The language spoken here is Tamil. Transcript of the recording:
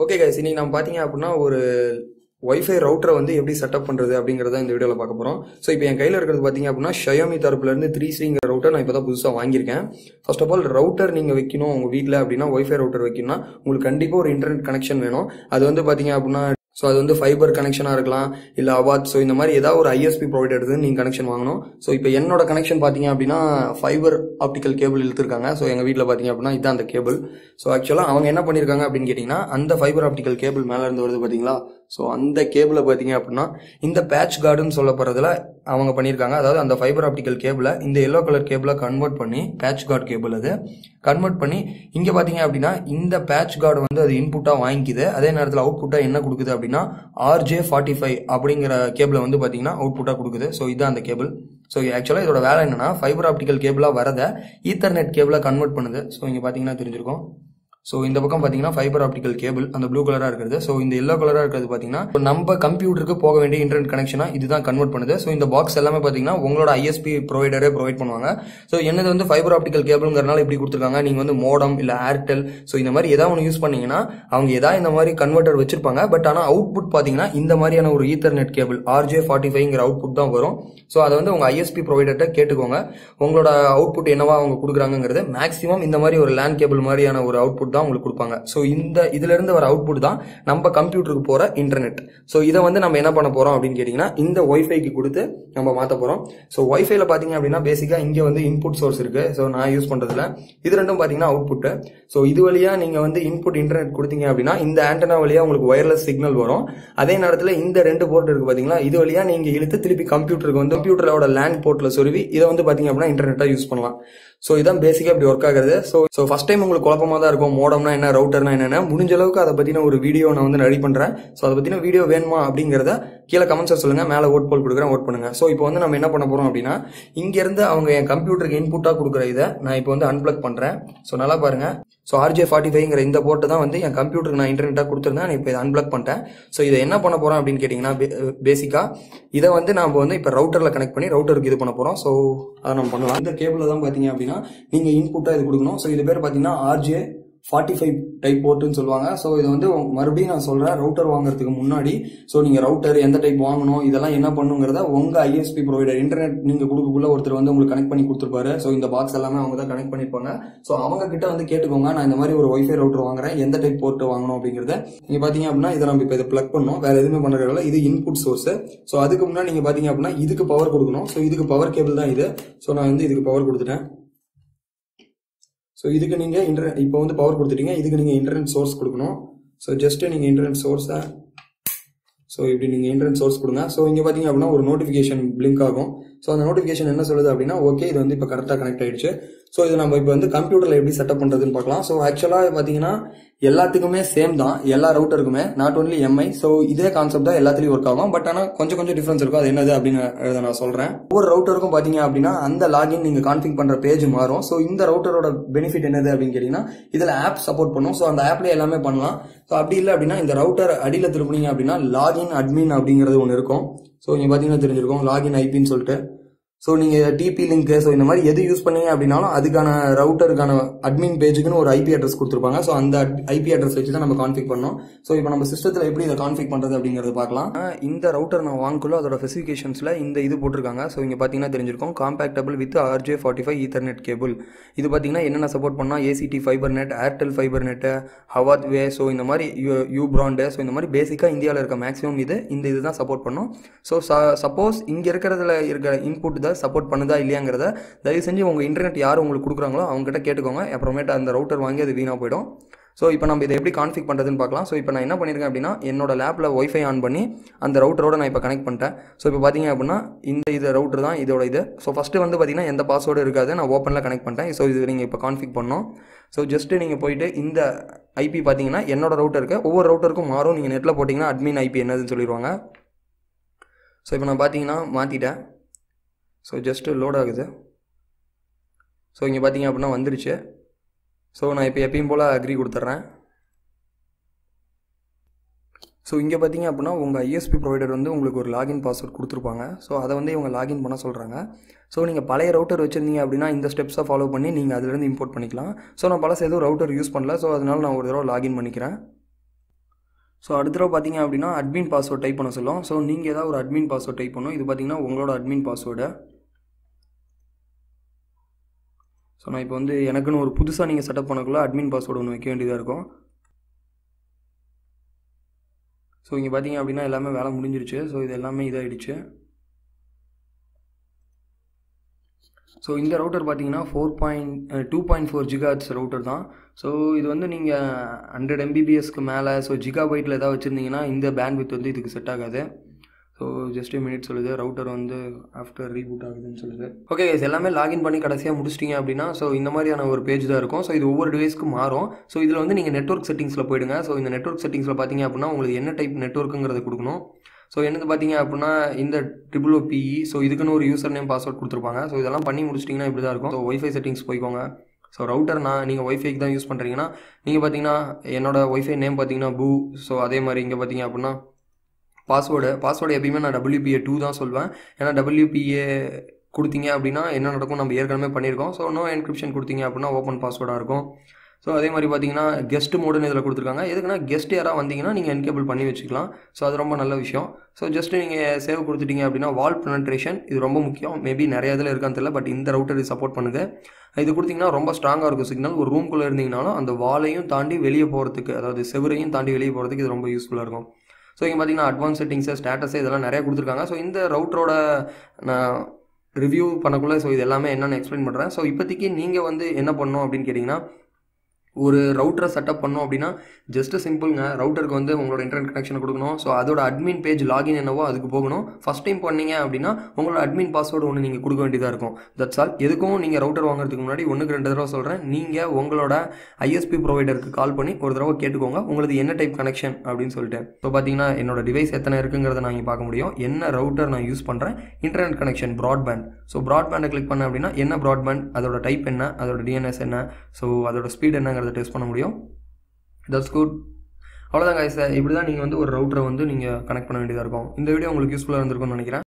ஓகே கைஸ் இன்னைக்கு நம்ம பார்த்தீங்க அப்படின்னா ஒரு ஒய்ஃபை ரவுட்டரை வந்து எப்படி செட்டப் பண்ணுறது அப்படிங்கிறத இந்த வீடியோவில் பார்க்க போகிறோம் ஸோ இப்போ என் கையில் இருக்கிறது பார்த்தீங்க அப்படின்னா ஷயோமி தரப்புலேருந்து த்ரீ ஸ்ரீங்கிற ரவுட்டர் நான் இப்போ தான் புதுசாக வாங்கியிருக்கேன். ஃபர்ஸ்ட் ஆஃப் ஆல் ரவுட்டர் நீங்கள் வைக்கணும் உங்கள் வீட்டில் அப்படின்னா ஒய்ஃபை ரவுட்டர் வைக்கணும்னா உங்களுக்கு கண்டிப்பாக ஒரு இன்டர்நெட் கனெக்ஷன் வேணும். அது வந்து பார்த்தீங்க அப்படின்னா ஸோ அது வந்து ஃபைபர் கனெக்ஷனாக இருக்கலாம் இல்லை அவாத் ஸோ இந்த மாதிரி ஏதாவது ஒரு ஐஎஸ்பி ப்ரொவைடர் இருந்து நீங்கள் கனெக்ஷன் வாங்கணும். ஸோ இப்போ என்னோட கனெக்ஷன் பார்த்தீங்க அப்படின்னா ஃபைபர் ஆப்டிக்கல் கேபிள் இழுத்துருக்காங்க. ஸோ எங்கள் வீட்டில் பார்த்தீங்க அப்படின்னா இதான் அந்த கேபிள் ஸோ ஆக்சுவலாக அவங்க என்ன பண்ணியிருக்காங்க அப்படின்னு கேட்டிங்கன்னா அந்த ஃபைபர் ஆப்டிக்கல் கேபிள் மேலே இருந்து வருது பார்த்தீங்களா ஸோ அந்த கேபிளை பார்த்தீங்க அப்படின்னா இந்த பேட்ச் கார்டுன்னு சொல்லப்படுறதுல அவங்க பண்ணியிருக்காங்க அதாவது அந்த ஃபைபர் ஆப்டிக்கல் கேபிளை இந்த எல்லோ கலர் கேபிளை கன்வெர்ட் பண்ணி பேட்ச் கார்டு கேபிள் அது கன்வெர்ட் பண்ணி இங்கே பார்த்தீங்க அப்படின்னா இந்த பேட்ச் கார்டு வந்து அது இன்புட்டாக வாங்கிக்குது. அதே நேரத்தில் அவுட்புட்டாக என்ன கொடுக்குது அப்படின்னா ஆர்ஜே ஃபார்ட்டி ஃபைவ் அப்படிங்கிற கேபிளை வந்து பார்த்தீங்கன்னா அவுட்புட்டாக கொடுக்குது. ஸோ இதுதான் அந்த கேபிள் ஸோ ஆக்சுவலாக இதோட வேலை என்னன்னா ஃபைபர் ஆப்டிக்கல் கேபிளாக வரதை ஈத்தர்நெட் கேபிளாக கன்வெர்ட் பண்ணுது. ஸோ இங்கே பார்த்தீங்கன்னா தெரிஞ்சிருக்கும். ஸோ இந்த பக்கம் பார்த்தீங்கன்னா ஃபைபர் ஆப்டிக்கல் கேபிள் அந்த ப்ளூ கலராக இருக்கிறது. ஸோ இந்த எல்லோ கலராக இருக்கிறது பார்த்தீங்கன்னா இப்போ நம்ம கம்ப்யூட்டருக்கு போக வேண்டிய இன்டர்நெட் கனெக்ஷனாக இதுதான் கன்வெர்ட் பண்ணுது. ஸோ இந்த பாக்ஸ் எல்லாமே பார்த்தீங்கன்னா உங்களோட ஐஎஸ்பி ப்ரொவைடரே ப்ரொவைட் பண்ணுவாங்க. ஸோ என்னது வந்து ஃபைபர் ஆப்டிக்கல் கேபிள்ங்கிறனால இப்படி கொடுத்துருக்காங்க? நீங்கள் வந்து மோடம் இல்லை ஏர்டெல் ஸோ இந்த மாதிரி ஏதாவது ஒன்று யூஸ் பண்ணீங்கன்னா அவங்க ஏதாவது இந்த மாதிரி கன்வெர்ட்டர் வச்சிருப்பாங்க. பட் ஆனால் அவுட்புட் பார்த்தீங்கன்னா இந்த மாதிரியான ஒரு ஈத்தர்நெட் கேபிள் ஆர்ஜே ஃபார்ட்டி ஃபைவ்ங்கிற அவுட்புட் தான் வரும். ஸோ அதை வந்து உங்கள் ஐஎஸ்பி ப்ரொவைடர்கிட்ட கேட்டுக்கோங்க. உங்களோட அவுட்புட் என்னவா அவங்க கொடுக்குறாங்கிறது மேக்ஸிமம் இந்த மாதிரி ஒரு லேண்ட் கேபிள் மாதிரியான ஒரு அவுட்புட் தான் உங்களுக்கு கொடுப்பாங்க. ஸோ இந்த இதுல இருந்து வர அவுட்புட் தான் நம்ம கம்ப்யூட்டருக்கு போகிற இன்டர்நெட் ஸோ இதை வந்து நம்ம என்ன பண்ண போகிறோம் அப்படின்னு கேட்டிங்கன்னா இந்த ஒய்ஃபைக்கு கொடுத்து நம்ம மாற்ற போகிறோம் ஸோ ஒய்ஃபைல பார்த்தீங்க அப்படின்னா பேசிக்காக இங்கே வந்து இன்புட் சோர்ஸ் இருக்கு. ஸோ நான் யூஸ் பண்ணுறதுல இது ரெண்டும் பார்த்தீங்கன்னா அவுட்புட்டு ஸோ இது வழியா நீங்கள் வந்து இன்புட் இன்டர்நெட் கொடுத்தீங்க அப்படின்னா இந்த ஆண்டனா வழியாக உங்களுக்கு ஒயர்லெஸ் சிக்னல் வரும். அதே நேரத்தில் இந்த ரெண்டு போர்ட் இருக்குது பார்த்தீங்களா இது வழியாக நீங்கள் இழுத்து திருப்பி கம்ப்யூட்டருக்கு வந்து கம்ப்யூட்டரோட லேண்ட் போர்ட்டில் சொருவி இதை வந்து பார்த்தீங்க அப்படின்னா இன்டர்நெட்டாக யூஸ் பண்ணலாம். ஸோ இதான் பேசிக்காக இப்படி ஒர்க் ஆகுது ஸோ ஸோ ஃபஸ்ட் டைம் உங்களுக்கு குழப்பமாக தான் இருக்கும். மோடம்னா என்ன ரவுட்டர்னா என்னென்ன முடிஞ்ச அளவுக்கு அதை பற்றின ஒரு வீடியோ நான் வந்து ரெடி பண்ணுறேன் ஸோ அதை பற்றின வீடியோ வேணுமா அப்படிங்கிறத கீழே கமெண்ட்ஸில் சொல்லுங்கள் மேலே ஓட் போல் கொடுக்குறேன் ஓட் பண்ணுங்கள் ஸோ இப்போ வந்து நம்ம என்ன பண்ண போகிறோம் அப்படின்னா இங்கேருந்து அவங்க என் கம்ப்யூட்டருக்கு இன்புட்டாக கொடுக்குற இதை நான் இப்போ வந்து அன்பிளக் பண்ணுறேன் ஸோ நல்லா பாருங்கள் ஸோ ஆர்ஜே ஃபார்ட்டி ஃபைவ்ங்கிற இந்த போர்ட்டு தான் வந்து என் கம்ப்யூட்டருக்கு நான் இன்டர்நெட்டாக கொடுத்துருந்தேன். நான் இப்போ இதை அன்பிளக் பண்ணிட்டேன். ஸோ இதை என்ன பண்ண போகிறோம் அப்படின்னு கேட்டிங்கன்னா பேசிக்காக இதை வந்து நம்ம வந்து இப்போ ரவுட்டரில் கனெக்ட் பண்ணி ரவுட்டருக்கு இது பண்ண போகிறோம் ஸோ அதை நம்ம பண்ணலாம். இந்த கேபிளில் தான் பார்த்தீங்க அப்படின்னா நீங்கள் இன்புட்டாக இது கொடுக்கணும். ஸோ இது பேர் பார்த்தீங்கன்னா ஆர்ஜே ஃபார்ட்டி ஃபைவ் டைப் போர்ட்டுன்னு சொல்லுவாங்க. ஸோ இது வந்து மறுபடியும் நான் சொல்கிறேன் ரவுட்டர் வாங்குறதுக்கு முன்னாடி. ஸோ நீங்கள் ரவுட்டர் எந்த டைப் வாங்கணும் இதெல்லாம் என்ன பண்ணுங்கிறத உங்கள் ஐஎஸ்பி ப்ரொவைடர் இன்டர்நெட் நீங்கள் கொடுக்கக்குள்ள ஒருத்தர் வந்து உங்களுக்கு கனெக்ட் பண்ணி கொடுத்துருப்பாரு. ஸோ இந்த பாக்ஸ் எல்லாமே அவங்க தான் கனெக்ட் பண்ணிருப்பாங்க ஸோ அவங்க கிட்ட வந்து கேட்டுக்கோங்க நான் இந்த மாதிரி ஒரு ஒய்ஃபை ரவுட்டர் வாங்குறேன் எந்த டைப் போர்ட்டு வாங்கணும் அப்படிங்கிறத. நீங்கள் பார்த்தீங்க அப்படின்னா இதை நம்ம இப்போ இதை ப்ளக் பண்ணோம் வேறு எதுவுமே பண்ணுறதுல இது இன்புட் சோர்ஸ் ஸோ அதுக்கு முன்னாடி நீங்கள் பார்த்தீங்க அப்படின்னா இதுக்கு பவர் கொடுக்கணும். ஸோ இதுக்கு பவர் கேபிள் தான் இது. ஸோ நான் வந்து இதுக்கு பவர் கொடுத்துட்டேன். ஸோ இதுக்கு நீங்கள் இன்டர் இப்போ வந்து பவர் கொடுத்துட்டீங்க இதுக்கு நீங்கள் இன்டர்நெட் சோர்ஸ் கொடுக்கணும். ஸோ ஜஸ்ட்டு நீங்கள் இன்டர்நெட் சோர்ஸை ஸோ இப்படி நீங்கள் இன்டர்நெட் சோர்ஸ் கொடுங்க. ஸோ இங்கே பார்த்தீங்க அப்படின்னா ஒரு நோட்டிஃபிகேஷன் பிளிங்க் ஆகும். ஸோ அந்த நோட்டிஃபிகேஷன் என்ன சொல்லுது அப்படின்னா ஓகே இது வந்து இப்போ கரெக்டாக கனெக்ட் ஆயிடுச்சு. ஸோ இது நம்ம இப்போ வந்து கம்ப்யூட்டரில் எப்படி செட்டப் பண்ணுறதுன்னு பார்க்கலாம். ஸோ ஆக்சுவலாக பார்த்தீங்கன்னா எல்லாத்துக்குமே சேம் தான். எல்லா ரவுட்டருக்குமே நாட் ஓன்லி எம்ஐ ஸோ இதே கான்செப்ட் தான் எல்லாத்துலேயும் ஒர்க் ஆகும். பட் ஆனால் கொஞ்சம் கொஞ்சம் டிஃப்ரென்ஸ் இருக்கும் அது என்னது அப்படின்னு நான் சொல்கிறேன் ஒவ்வொரு ரவுட்டருக்கும் பார்த்தீங்க அப்படின்னா அந்த லாகின் நீங்கள் கான்ஃபிக் பண்ணுற பேஜ் மாறும். ஸோ இந்த ரவுட்டரோட பெனிஃபிட் என்னது அப்படின்னு கேட்டிங்கன்னா இதில் ஆப் சப்போர்ட் பண்ணும். ஸோ அந்த ஆப்லேயே எல்லாமே பண்ணலாம். ஸோ அப்படி இல்லை அப்படின்னா இந்த ரவுட்டர் அடியில் திருப்பினீங்க அப்படின்னா லாகின் அட்மின் அப்படிங்கிறது ஒன்று இருக்கும். ஸோ இங்கே பார்த்தீங்கன்னா தெரிஞ்சிருக்கும். லாகின் ஐபின்னு சொல்லிட்டு. ஸோ நீங்கள் டிபி லிங்க் ஸோ இந்த மாதிரி எது யூஸ் பண்ணீங்க அப்படின்னாலும் அதுக்கான ரவுட்டருக்கான அட்மின் பேஜுக்குன்னு ஒரு ஐபி அட்ரஸ் கொடுத்துருப்பாங்க. ஸோ அந்த ஐபி அட்ரஸ் வச்சு தான் நம்ம கான்ஃபிக் பண்ணோம் ஸோ இப்போ நம்ம சிஸ்டத்தில் எப்படி இதை கான்ஃபிக் பண்ணுறது அப்படிங்கிறது பார்க்கலாம். இந்த ரவுட்டர் நான் வாங்கக்குள்ள அதோட ஸ்பெசிஃபிகேஷன்ஸில் இந்த இது போட்டிருக்காங்க. ஸோ இங்கே பார்த்தீங்கன்னா தெரிஞ்சிருக்கும். Compatible with RJ forty five ethernet cable இது பார்த்தீங்கன்னா என்னென்ன சப்போர்ட் பண்ணால் ACT fibre net Airtel fibre net Hathway so இந்த மாதிரி யூ யூ பிராண்டு ஸோ இந்த மாதிரி பேசிக்காக இந்தியாவில் இருக்க மேக்ஸிமம் இது இந்த இது தான் சப்போர்ட் பண்ணும் ஸோ சப்போஸ் இங்கே இருக்கிறதுல இருக்கிற இன்புட் தான் சப்போர்ட் பண்ணுதா இல்லையாங்கிறத தயவு செஞ்சு உங்கள் இன்டர்நெட் யார் உங்களுக்கு கொடுக்குறாங்களோ அவங்ககிட்ட கேட்டுக்கோங்க. அப்புறமேட்டு அந்த ரவுட்டர் வாங்கி அது வீணாக போயிடும். ஸோ இப்போ நம்ம இதை எப்படி கான்ஃபிக் பண்ணுறதுன்னு பார்க்கலாம். ஸோ இப்போ நான் என்ன பண்ணியிருக்கேன் அப்படின்னா என்னோட லேப்பில் ஒய்ஃபை ஆன் பண்ணி அந்த ரவுட்டரோட நான் இப்போ கனெக்ட் பண்ணிட்டேன். ஸோ இப்போ பார்த்தீங்க அப்படின்னா இந்த இது ரவுட்டர் தான் இதோட இது. ஸோ ஃபஸ்ட்டு வந்து பார்த்தீங்கன்னா எந்த பாஸ்வேர்டு இருக்காது. நான் ஓப்பனில் கனெக்ட் பண்ணிட்டேன். ஸோ இது நீங்கள் இப்போ கான்ஃபிக் பண்ணோம் ஸோ ஜஸ்ட்டு நீங்கள் போயிட்டு இந்த ஐபி பார்த்தீங்கன்னா என்னோட ரவுட்டருக்கு ஒவ்வொரு ரவுட்டருக்கும் மாறும். நீங்கள் நெட்டில் போட்டிங்கன்னா அட்மின் ஐபி என்னதுன்னு சொல்லிடுவாங்க ஸோ இப்போ நான் பார்த்தீங்கன்னா மாற்றிட்டேன் ஸோ ஜஸ்ட்டு லோட் ஆகுது. ஸோ இங்கே பார்த்தீங்க அப்படின்னா வந்துருச்சு. ஸோ நான் இப்போ எப்பயும் போல் அக்ரி கொடுத்துட்றேன் ஸோ இங்கே பார்த்தீங்க அப்படின்னா உங்கள் ஐஎஸ்பி ப்ரொவைடர் வந்து உங்களுக்கு ஒரு லாகின் பாஸ்வேர்ட் கொடுத்துருப்பாங்க. ஸோ அதை வந்து இவங்க லாகின் பண்ண சொல்கிறாங்க ஸோ நீங்கள் பழைய ரவுட்டர் வச்சுருந்தீங்க அப்படின்னா இந்த ஸ்டெப்ஸை ஃபாலோ பண்ணி நீங்கள் அதுலேருந்து இம்போர்ட் பண்ணிக்கலாம். ஸோ நான் பழசு எதுவும் ரவுட்டர் யூஸ் பண்ணல. ஸோ அதனால் நான் ஒரு தடவை லாகின் பண்ணிக்கிறேன். ஸோ அடுத்த தடவை பார்த்தீங்க அப்படின்னா அட்மின் பாஸ்வேர்ட் டைப் பண்ண சொல்லும். ஸோ நீங்கள் ஏதாவது ஒரு அட்மின் பாஸ்வேர்ட் டைப் பண்ணணும். இது பார்த்தீங்கன்னா உங்களோட அட்மின் பாஸ்வேர்டு ஸோ நான் இப்போ வந்து எனக்குன்னு ஒரு புதுசாக நீங்கள் செட்டப் பண்ணக்குள்ளே அட்மின் பாஸ்வேர்டு ஒன்று வைக்க வேண்டியதாக இருக்கும். ஸோ இங்கே பார்த்தீங்க அப்படின்னா எல்லாமே வேலை முடிஞ்சிருச்சு. ஸோ இது எல்லாமே இதாகிடுச்சு ஸோ இந்த ரவுட்டர் பார்த்தீங்கன்னா four point two point four gigahertz router தான். ஸோ இது வந்து நீங்கள் ஹண்ட்ரட் எம்பிபிஎஸ்க்கு மேலே ஸோ ஜிகா பைட்டில் ஏதாவது வச்சுருந்தீங்கன்னா இந்த பேண்ட் வித் வந்து இதுக்கு செட் ஆகாது. ஸோ ஜஸ்ட் மினிட் சொல்லுது. ரவுட்டர் வந்து ஆஃப்டர் ரீபூட் ஆகுதுன்னு சொல்லுது. ஓகே இது எல்லாமே லாகின் பண்ணி கடைசியாக முடிச்சிட்டிங்க அப்படின்னா ஸோ இந்த மாதிரியான ஒரு பேஜ் தான் இருக்கும். ஸோ இது ஒவ்வொரு டிவைஸ்க்கு மாறும். ஸோ இதில் வந்து நீங்கள் நெட்ஒர்க் செட்டிங்ஸில் போயிடுங்க. ஸோ இந்த நெட்ஒர்க் செட்டிங்ஸில் பார்த்தீங்க அப்படின்னா உங்களுக்கு என்ன டைப் நெட்ஒர்க்குங்கிறத கொடுக்கணும். ஸோ என்னது பார்த்தீங்க அப்படின்னா இந்த ட்ரிபிள் ஓபிஇ ஸோ இதுக்குன்னு ஒரு யூசர் நேம் பாஸ்வேர்ட் கொடுத்துருப்பாங்க. ஸோ இதெல்லாம் பண்ணி முடிச்சிட்டிங்கன்னா இப்படி தான் இருக்கும். ஸோ ஒய்ஃபை செட்டிங்ஸ் போய்க்கோங்க. ஸோ ரவுட்டர் நான் நீங்கள் ஒய்ஃபைக்கு தான் யூஸ் பண்ணுறீங்கன்னா நீங்கள் பார்த்தீங்கன்னா என்னோடய ஒய்ஃபை நேம் பார்த்தீங்கன்னா பூ ஸோ அதே மாதிரி இங்கே பார்த்தீங்க அப்படின்னா பாஸ்வேர்டு பாஸ்வேர்டு எப்பயுமே நான் டபிள்யூபிஏ டூ தான் சொல்வேன். ஏன்னா டபிள்யூபிஏ கொடுத்தீங்க அப்படின்னா என்ன நடக்கும் நம்ம ஏற்கனவே பண்ணியிருக்கோம். ஸோ நோ என்கிரிப்ஷன் கொடுத்தீங்க அப்படின்னா ஓப்பன் பாஸ்வேர்டாக இருக்கும். ஸோ அதே மாதிரி பார்த்தீங்கன்னா கெஸ்ட் மோடுன்னு இதில் கொடுத்துருக்காங்க. எதுக்குன்னா கெஸ்ட் யாராக வந்தீங்கன்னா நீங்கள் என்கேபிள் பண்ணி வச்சுக்கலாம். ஸோ அது ரொம்ப நல்ல விஷயம். ஸோ ஜஸ்ட் நீங்கள் சேவ் கொடுத்துட்டீங்க அப்படின்னா வால் ப்ரனட்ரேஷன் இது ரொம்ப முக்கியம். மேபி நிறைய இதில் இருக்கான்னு தெரியல பட் இந்த ரவுட்டர் இது சப்போர்ட் பண்ணுது. இது கொடுத்தீங்கன்னா ரொம்ப ஸ்ட்ராங்காக இருக்கும் சிக்னல் ஒரு ரூம்குள்ளே இருந்தீங்கனாலும் அந்த வாலையும் தாண்டி வெளியே போகிறதுக்கு அதாவது செவரையும் தாண்டி வெளியே போகிறதுக்கு இது ரொம்ப யூஸ்ஃபுல்லாக இருக்கும். ஸோ இங்கே பார்த்தீங்கன்னா அட்வான்ஸ் செட்டிங்ஸு ஸ்டேட்டஸு இதெல்லாம் நிறைய கொடுத்துருக்காங்க. ஸோ இந்த ரவுட்டரோட நான் ரிவ்யூ பண்ணக்குள்ளே ஸோ இது எல்லாமே என்னென்னு எக்ஸ்பிளைன் பண்ணுறேன் ஸோ இப்போதைக்கு நீங்கள் வந்து என்ன பண்ணணும் அப்படின்னு கேட்டிங்கன்னா ஒரு ரவுட்டரை செட்டப் பண்ணோம் அப்படின்னா ஜஸ்ட்டு சிம்பிள்ங்க ரவுட்டருக்கு வந்து உங்களோட இன்டர்நெட் கனெக்ஷன் கொடுக்கணும். ஸோ அதோட அட்மின் பேஜ் லாகின் என்னவோ அதுக்கு போகணும். ஃபஸ்ட் டைம் பண்ணீங்க அப்படின்னா உங்களோட அட்மின் பாஸ்வேர்டு ஒன்று நீங்கள் கொடுக்க வேண்டியதாக இருக்கும். தட்ஸ் ஆல் எதுக்கும் நீங்கள் ரவுட்டர் வாங்குறதுக்கு முன்னாடி ஒன்றுக்கு ரெண்டு தடவை சொல்கிறேன் நீங்கள் உங்களோட ஐஎஸ்பி ப்ரொவைடருக்கு கால் பண்ணி ஒரு தடவை கேட்டுக்கோங்க. உங்களுக்கு என்ன டைப் கனெக்ஷன் அப்படின்னு சொல்லிட்டு. இப்போ பார்த்தீங்கன்னா என்னோட டிவைஸ் எத்தனை இருக்குங்கிறத நான் இங்கே பார்க்க முடியும். என்ன ரவுட்டர் நான் யூஸ் பண்ணுறேன் இன்டர்நெட் கனெக்ஷன் ப்ராட்பேண்ட் ஸோ ப்ராட்பேண்டை கிளிக் பண்ண அப்படின்னா என்ன ப்ராட்பேண்ட் அதோட டைப் என்ன? அதோட டிஎன்எஸ் என்ன? ஸோ அதோட ஸ்பீட் என்னங்கிறது டெஸ்ட் பண்ண முடியும். தட்ஸ் குட் அவ்வளோதான் guys. இப்படி தான் நீங்கள் வந்து ஒரு ரவுட்டரை வந்து நீங்கள் கனெக்ட் பண்ண வேண்டியதாக இருக்கும். இந்த வீடியோ உங்களுக்கு யூஸ்ஃபுல்லாக இருந்திருக்கும்னு நினைக்கிறேன்.